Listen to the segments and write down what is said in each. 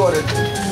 professora.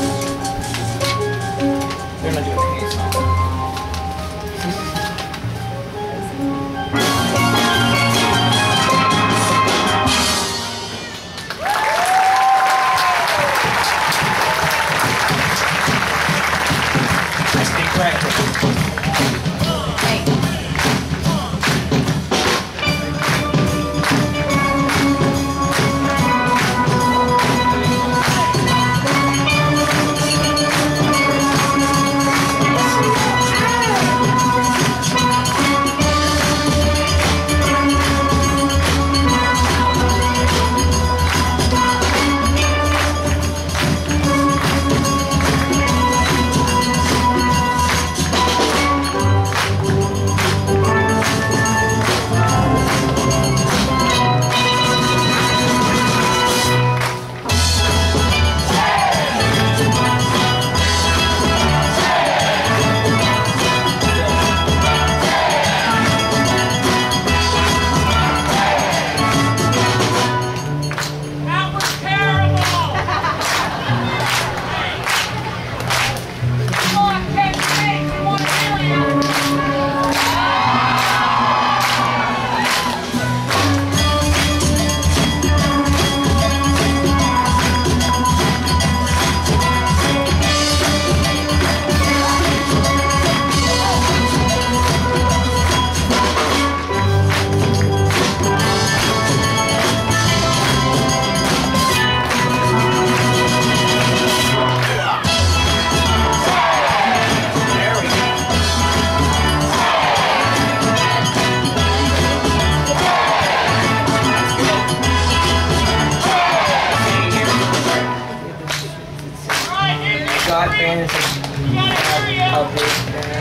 experience of, of the experience.